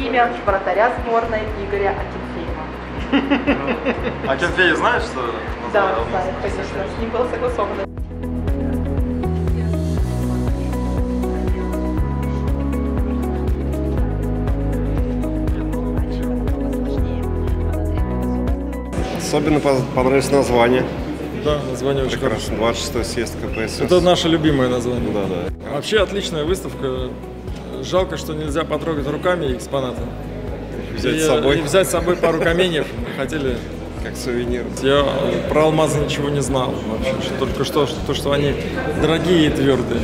имя вратаря сборной Игоря Акинфеева. А Кенфей знаешь, что Да, знаю, конечно, с ним было согласовано. Особенно по- понравилось название. Да, название очень Прекрасно. 26 съезд КПСС. Это наше любимое название. Да, да. Вообще отличная выставка. Жалко, что нельзя потрогать руками экспонаты. Взять и, с собой, и взять с собой пару каменьев. Хотели. как сувенир. Я про алмазы ничего не знал вообще. Только что, что, то, что они дорогие и твердые.